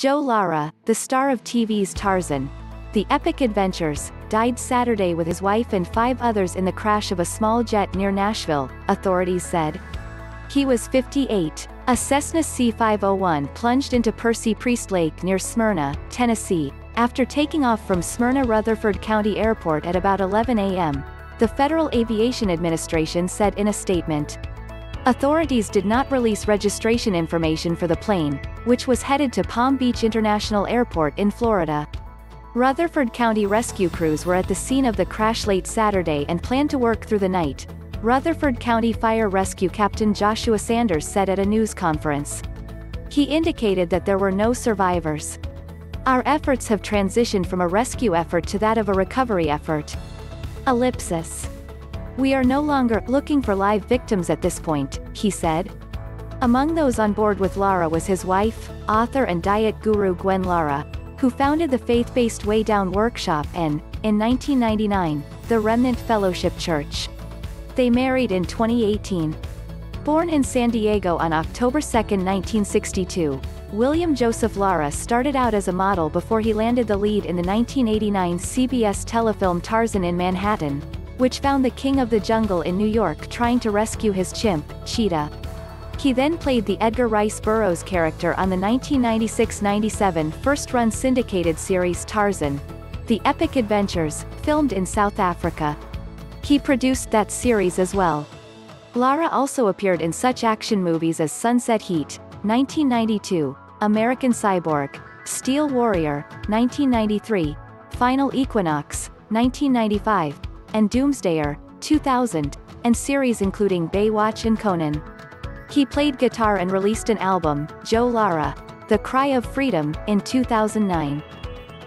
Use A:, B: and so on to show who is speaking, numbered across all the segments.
A: Joe Lara, the star of TV's Tarzan, The Epic Adventures, died Saturday with his wife and five others in the crash of a small jet near Nashville, authorities said. He was 58. A Cessna C-501 plunged into Percy Priest Lake near Smyrna, Tennessee, after taking off from Smyrna Rutherford County Airport at about 11 a.m., the Federal Aviation Administration said in a statement. Authorities did not release registration information for the plane, which was headed to Palm Beach International Airport in Florida. Rutherford County rescue crews were at the scene of the crash late Saturday and planned to work through the night, Rutherford County Fire Rescue Captain Joshua Sanders said at a news conference. He indicated that there were no survivors. Our efforts have transitioned from a rescue effort to that of a recovery effort. Ellipsis. We are no longer looking for live victims at this point, he said. Among those on board with Lara was his wife, author and diet guru Gwen Lara, who founded the faith-based Weigh Down Workshop and, in 1999, the Remnant Fellowship Church. They married in 2018. Born in San Diego on October 2, 1962, William Joseph Lara started out as a model before he landed the lead in the 1989 CBS telefilm Tarzan in Manhattan, which found the king of the jungle in New York trying to rescue his chimp, Cheetah. He then played the Edgar Rice Burroughs character on the 1996-97 first-run syndicated series Tarzan, The Epic Adventures, filmed in South Africa. He produced that series as well. Lara also appeared in such action movies as Sunset Heat, 1992, American Cyborg, Steel Warrior, 1993, Final Equinox, 1995, and Doomsdayer, 2000, and series including Baywatch and Conan. He played guitar and released an album, Joe Lara, The Cry of Freedom, in 2009.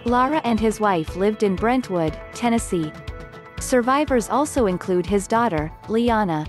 A: Lara and his wife lived in Brentwood, Tennessee. Survivors also include his daughter, Liana,